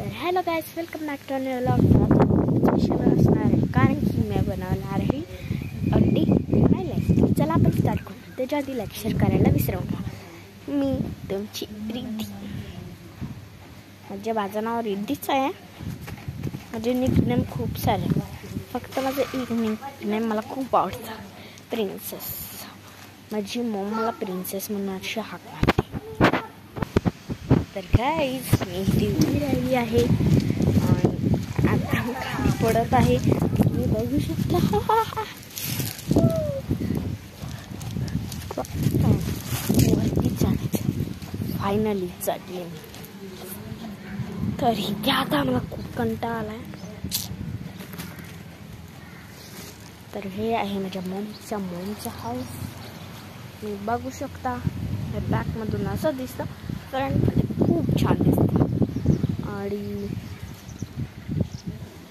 तर hello guys welcome back to another vlog special असणार आहे कारण की मी बनवणार आहे अंडी माय चला आपण स्टार्ट करू. त्याच्या आधी लेक्चर करायला विसरू नका. मी तुमची रिद्धी. माझ्या माझं नाव रिद्धीच आहे. माझे निकनेम खूप सारे. फक्त माझं एक निकनेम मला खूप आवडतं. प्रिन्सेस माझी मॉम मला प्रिन्सेस म्हणून अशी हाक मारते. तर गाईज मी टी राहिली आहे. आणि आता मी खाली पडत आहे. तुम्ही बघू शकता. वरती चालायचं फायनली चढले मी. तरी त्या आता मला खूप कंटाळा आलाय. तर हे आहे माझ्या मॉमचा मम्मीचा हाऊस तुम्ही बघू शकता. हे बॅकमधून असं दिसतं. कारण खूप छान दिसते. आणि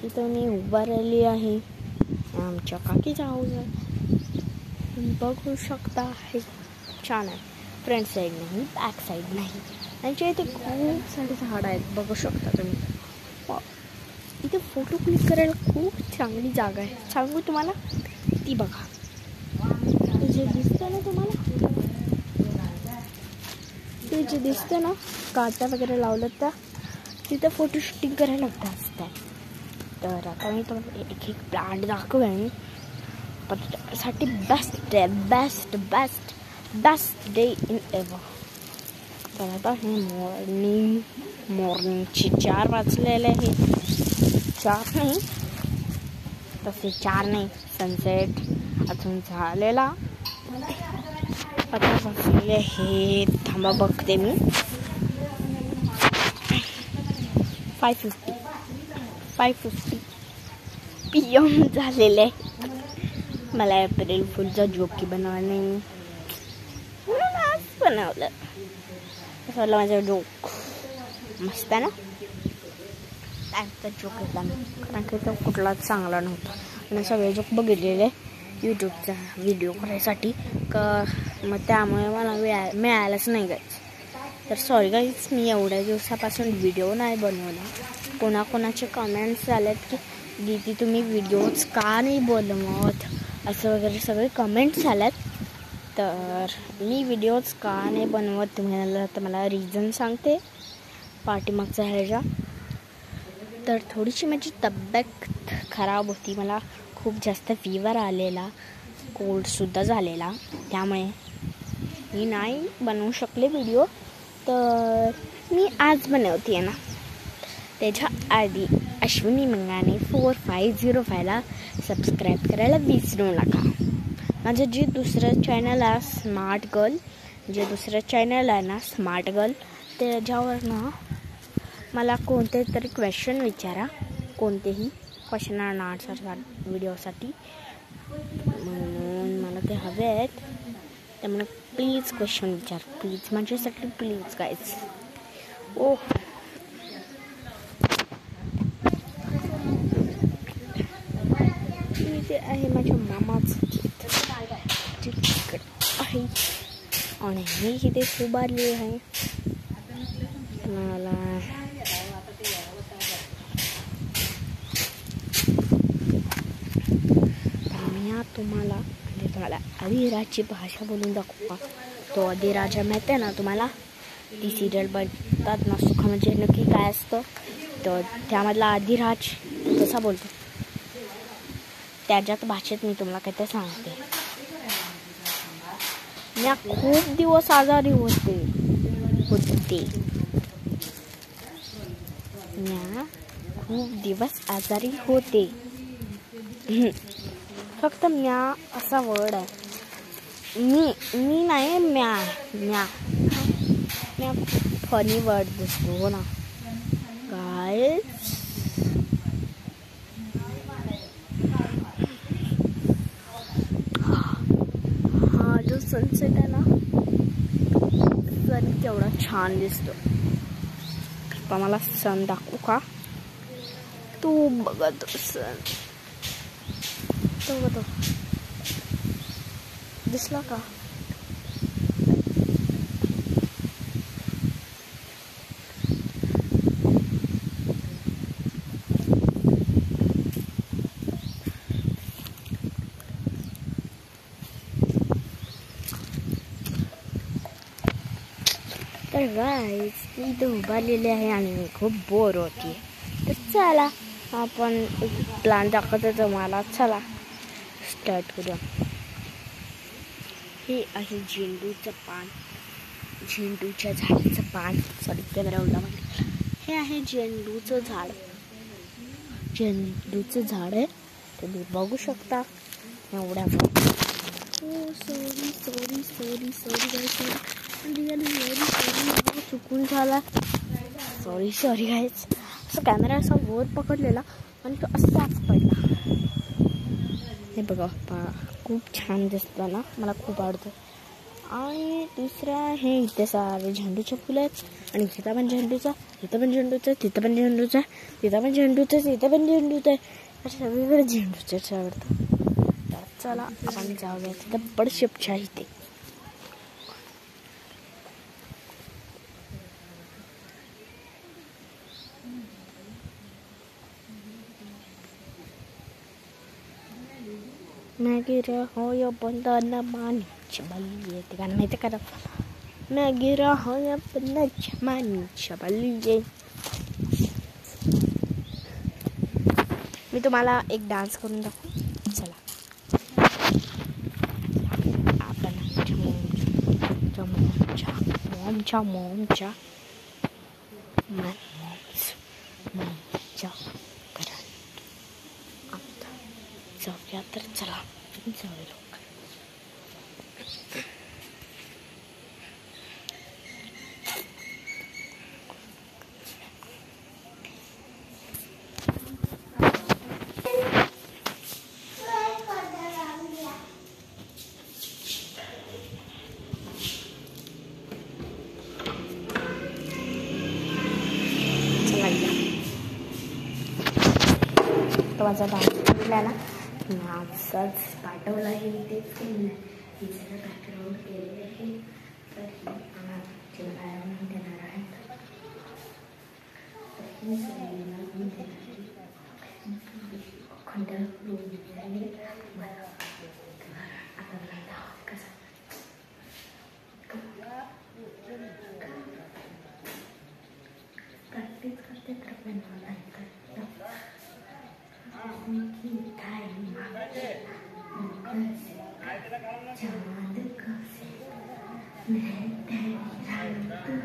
इथं मी उभा राहिली आहे. आमच्या काकीचा हाऊस आहे तुम्ही बघू शकता हे छान आहे. फ्रंट साईड नाही बॅक साईड नाही. त्यांच्या इथे खूप सारे झाडं आहेत बघू शकता तुम्ही. इथे फोटो क्लिक करायला खूप चांगली जागा आहे. सांगू तुम्हाला? ती बघा. जे दिसतं ना तुम्हाला ते जे दिसतं ना काटा वगैरे लावलं त्या तिथं फोटो शूटिंग करायला असतं तर आता मी तुम्हाला एक एक प्लांट दाखवेन पण त्यासाठी best day best best best day in ever तर आता हे मॉर्निंग मॉर्निंगचे चार वाजलेले आहे चार नाही. तसे चार नाही. सनसेट अजून झालेला. आता वाजलेले हे थांबा बघते मी five fifty five fifty PM M झालेले आहे मला एप्रिल फुलचा जोकी बनवायला म्हणून आज बनवलं असं वाटलं माझा जोक मस्त आहे ना टाईपचा जोक होता कारण की तो कुठलाच चांगला नव्हता आणि सगळे जोक बघितलेले यूट्यूबचा व्हिडिओ करायसाठी का मग त्यामुळे मला मिळा मिळायलाच नाही गाईच तर सॉरी गाईच मी एवढ्या दिवसापासून व्हिडिओ नाही बनवला. कोणाकोणाचे कमेंट्स आल्यात की दीदी तुम्ही व्हिडिओज का नाही बनवत? असं वगैरे सगळे कमेंट्स आल्यात तर मी व्हिडिओज का नाही बनवत तुम्हाला तर मला रिझन सांगते. पाठीमागचा ह्याच्या तर थोडीशी माझी तब्येत खराब होती. मला खूप जास्त फीवर आलेला. कोल्डसुद्धा झालेला. त्यामुळे मी नाही बनवू शकले व्हिडिओ तर मी आज बनवते आहे ना. त्याच्या आधी अश्विनी मंगाने फोर फाय झिरो फायला सबस्क्राईब करायला विसरू नका. माझं जे दुसरं चॅनल आहे स्मार्ट गर्ल जे दुसरं चॅनल आहे ना स्मार्ट गर्ल त्याच्यावर ना मला कोणते तरी क्वेश्चन विचारा. कोणतेही क्वेश्चन अँड आन्सर व्हिडिओसाठी म्हणून मला ते हवे आहेत. त्यामुळे प्लीज क्वेश्चन विचार. प्लीज माझ्यासाठी प्लीज गायच ओ ते आहे माझ्या मामाचं जे आहे. आणि मी इथे उभारली आहे. मला तुम्हाला. तुम्हाला अधिराजची भाषा बोलून दाखवा. तो अधिराजा माहिती आहे ना तुम्हाला? ती सिरियल बघतात ना सुख म्हणजे नक्की काय असतं? तर त्यामधला अधिराज कसा बोलतो? त्याच्यात भाषेत मी तुम्हाला काय ते सांगते. मी खूप दिवस आजारी होते. होते. म्या खूप दिवस आजारी होते. फक्त म्या असा वर्ड आहे. मी मी नाही म्या म्या. म्या फनी वर्ड दिसतो हो ना. काय हा जो सनसेट आहे ना सन केवढा छान दिसतो. मला सन दाखवू का? तू बघत सन बघा तो दिसला का तर गाईज मी इथं आहे आणि खूप बोर होती. तर चला आपण एक प्लान दाखवतो तुम्हाला. चला. स्टार्ट करूया हे आहे झेंडूचं पान झेंडूच्या झाडाचं पान सॉरी कॅमेरा उलटा म्हणजे हे आहे झेंडूचं झाड झेंडूचं झाड आहे तुम्ही बघू शकता एवढ्या हो sorry sorry sorry sorry sorry sorry sorry चुकून झाला. सॉरी सॉरी गायच असं कॅमेरा असा वर पकडलेला आणि तो असाच पडला हे बघा पा खूप छान दिसतं ना मला खूप आवडतं. आणि दुसरं हे इथे सारे झेंडूचे फुलं आहेत. आणि इथं पण झेंडूचा इथं पण झेंडूचं तिथं पण झेंडूचा तिथं पण झेंडूचा इथं पण झेंडूचा आहे. सगळीकडे झेंडूचेच आवडतं तर चला आपण जाऊया. तिथं बडशेपच्या इथे. मॅगी होय बंधन मानच्या बाई येते गाणं माहिती का मॅगी होय बंधनच्या मानच्या बाई मी तुम्हाला एक डान्स करून दाखवू. चला. आपण मोमच्या मोमच्या मोमच्या मोमच्या. करा. आता जाऊया तर चला जाऊया लोक चला या तो माझा डान्स केला ना माझाच पाठवला आहे तेच केलं हे सगळं बॅकग्राऊंड केलेलं आहे तर ही आमच्या बाहेरून देणार आहे तर ही सगळी मी देणार आहे खंड मला आता मला दाखव कसं प्रॅक्टिस करते तर बनवायला उनकी मिठाई चांद कैसे मैं तेरी रात में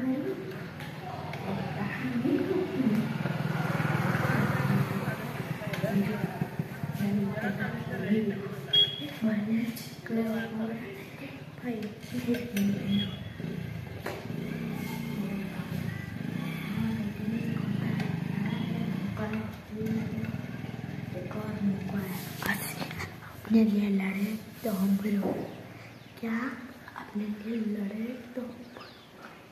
मन चिकन भाई अपने लिए लड़े तो हम भरो हो क्या? अपने लिए लड़े तो हो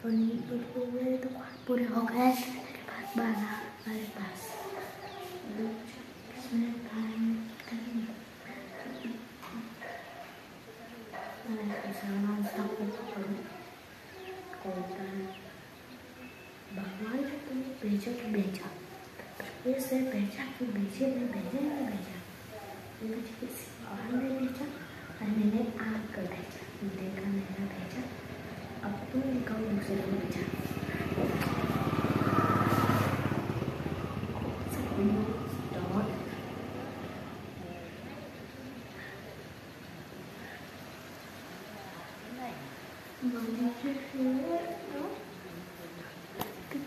तो नहीं तो हो हुए तो पूरे हो गए। मेरे पास। बाला मेरे पास भगवान ने तुम्हें भेजा कि भेजा? फिर से भेजा कि भेजे में भेजा नहीं भेजा? मुझे किसी ऑन द्यायचा आणि और आग करायचा म्हणजे देखा मेरा भेजा आपण एका दुसऱ्या दूसरे म्हणजे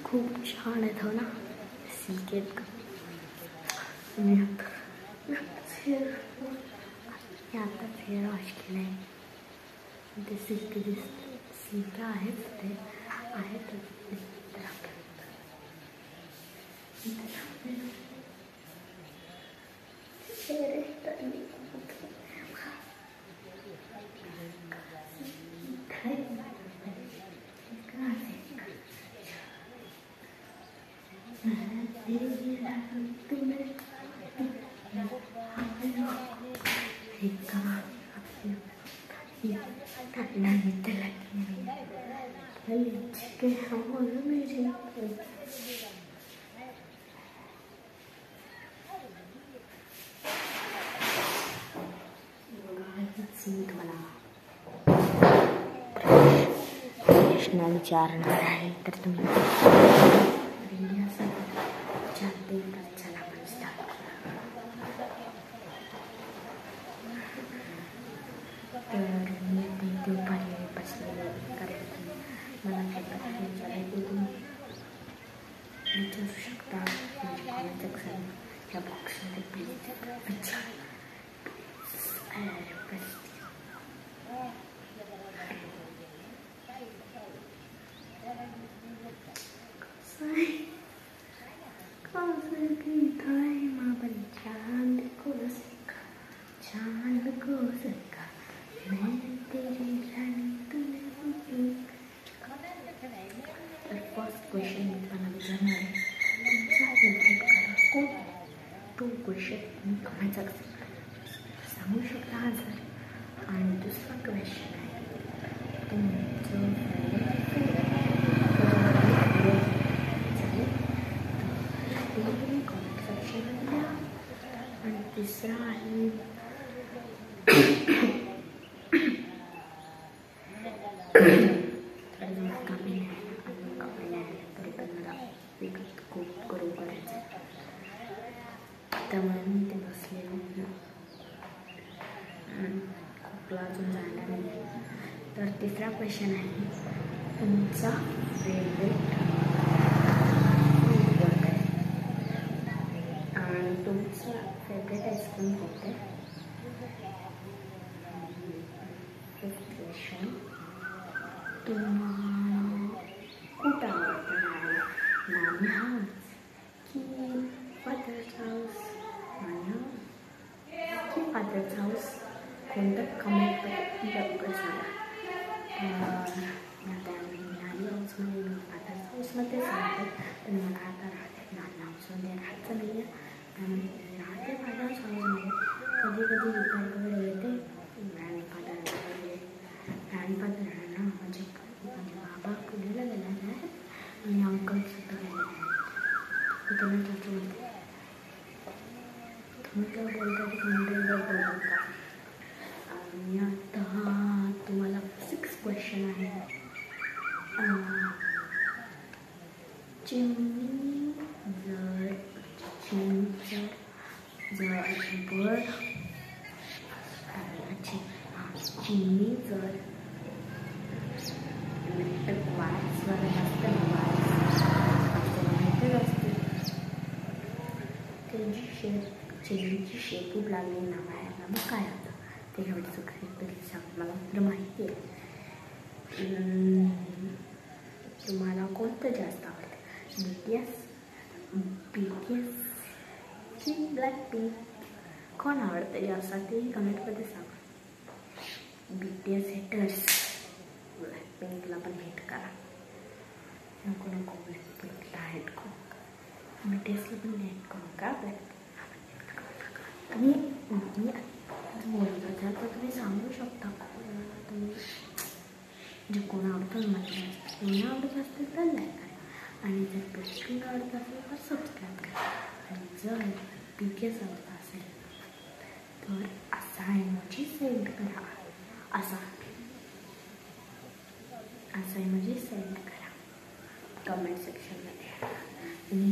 खूप छान आहेत हो ना. सिकेट का आणि आता फेअर आता फेअर वॉश केलं आहे ते सिल्क दिसते सिल्क आहेत ते. प्रश्न विचारणार आहे तर तुम्ही रेडी असाल विचारते तर चला आपण start तर मी ते दुपारी बसलेले कारण की मला काही प्रश्न विचारायचे तुम्ही विचारू शकता म्हणजे कॉमेंट सेक्शनच्या बॉक्समध्ये प्लीज विचार चांद को सका चांद को सका मैं तेरी रानी तुझे तर फर्स्ट क्वेश्चन मी तुम्हाला विचारणार आहे तुमचा फेवरेट कलर कोण तो क्वेश्चन तुम्ही कमेंट सांगू शकता आन्सर आणि दुसरा क्वेश्चन आहे तुमचं कमेंट सेक्शनमध्ये द्या आणि तिसरा आहे तर मला कमी आणि कमी नाही तरी पण मला विकत खूप करू करायचं त्यामुळे मी ते बसलेले खोकला अजून जाणार नाही तर तिसरा क्वेश्चन आहे तुमचा फेवरेट फूड आहे आणि तुमचं फेवरेट आईस्क्रीम कोणतं आहे फिफ्थ क्वेश्चन तुम्हाला कुठं आवडतं राहायला नानी हाऊस की फादर्स हाऊस नानी हाऊस की फादर्स हाऊस कोणतं कमेंट लवकर सांगा तर आता मी नानी हाऊसमध्ये मी फादर्स हाऊसमध्ये सांगते पण मला आता राहते नानी हाऊसमध्ये राहायचं नाही आहे त्यामुळे मी राहते फादर्स हाऊसमध्ये कधी कधी विद्यार्थ्याकडे येते आणि वगैरे आणि फादर ना माझे माझे बाबा पुण्याला गेलेले आहेत आणि अंकल सुद्धा गेलेले त्यांना म्हणते बोलतात काय बोलता ते का आणि आता तुम्हाला सिक्स क्वेश्चन आहे. चिमणी जर चिमणी जर वर चिमणी जर मिनिट वास वगैरे असतं ना वास माहितीच असते त्यांची शेप चिमणीची लागली ना मायाला मग काय होतं ते एवढं काहीतरी सांग. मला तर माहिती आहे. तुम्हाला कोणतं जास्त आवडतं? B T S B T S की ब्लॅक पिंक कोण आवडतं जास्त तेही कमेंटमध्ये सांगा. B T S haters black पिंकला पण हेट करा. नको नको. ब्लॅक पिंकला हेट करू बी टी एसला पण हेट करू का ब्लॅक तुम्ही मी आज बोलतो तर तर तुम्ही सांगू शकता कोणाला तुम्ही जे कोण आवडतं मला जास्त कोण आवडत असतील तर लाईक करा आणि जर ब्लॅक पिंक आवडत असेल तर सबस्क्राईब करा आणि जर बी टी एस आवडत असेल तर असा इमोजी सेंड करा असा असा इमोजी सेंड करा कमेंट सेक्शनमध्ये आणि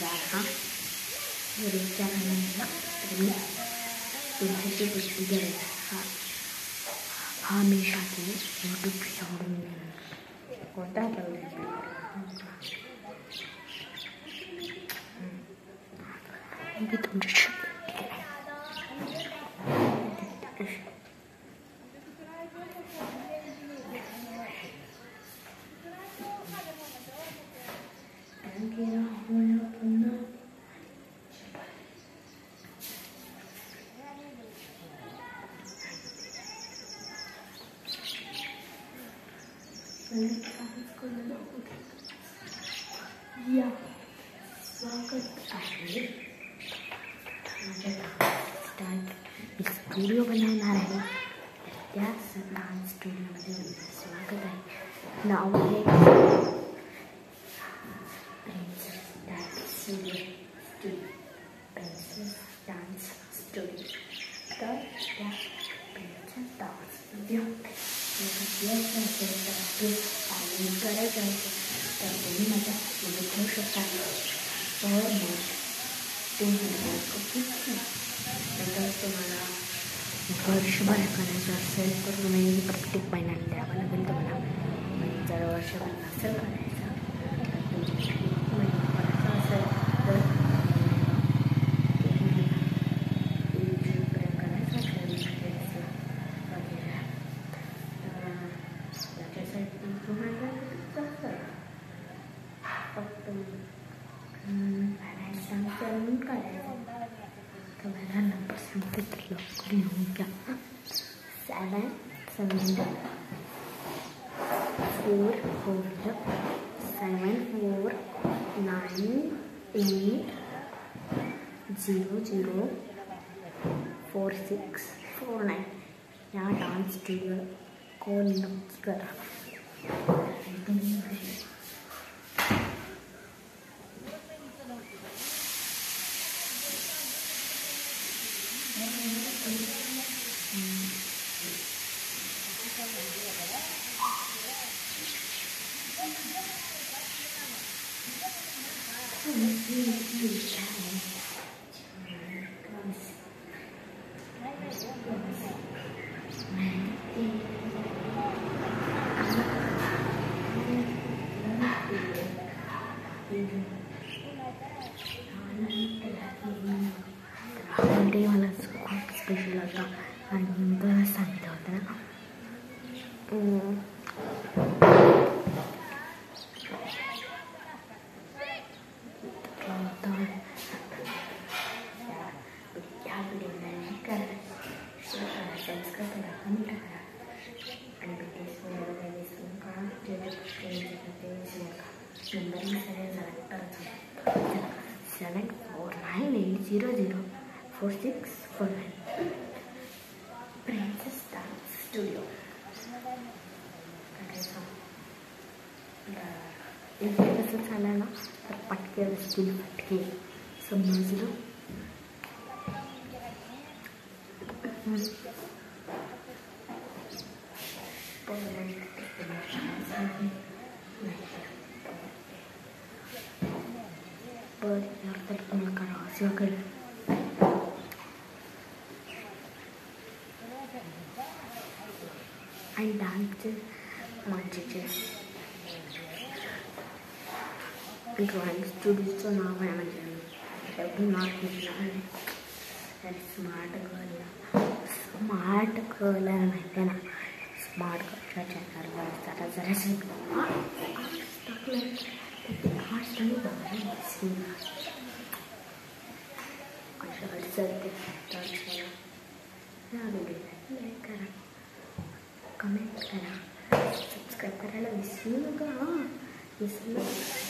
का जास्त विचार हा जर विचारायला तर मी तुमच्याशी गोष्टी करायचा हा हा मी शाती यूट्यूब सोडून कोणता मी तुमच्याशी या स्वागत आहे स्टार्ट स्टुडिओ बनवणार आहे त्या डान्स स्टुडिओमध्ये स्वागत आहे नाव आहे princess dance studio studio princess dance studio तर त्या प्रिन्सेस डान्स स्टुडिओ करायचं असेल तर तुम्ही माझ्या मदत शकता तर मग तुम्हाला नंतर तुम्हाला वर्षभर करायचं असेल तर तुम्ही प्रत्येक महिन्याला द्यावं लागेल तुम्हाला जर वर्षभर नसेल करायचं तर तुम्ही महिना करायचं असेल तर करायचं असेल वगैरे त्याच्यासाठी तुम्हाला जास्त फक्त सांगते करायचं तुम्हाला नंबर सांगते तर लवकर येऊन घ्या seven seven four four seven four nine eight zero zero four six four nine या dance studio call Thank you. पटके असतील समजलं पर यार तर तुम्हाला करावं असं वगैरे आणि डान्सचे मजेचे ड्रॉइंग स्टुडिओचं नाव आहे म्हणजे Raghunath Mishra smart girl smart girl माहिती आहे ना स्मार्ट गर्लच्या चॅनलवर जरा जरा टाकलं अशा अडचण लाईक करा कमेंट करा सबस्क्राईब करायला विसरू नका हां विसरू नका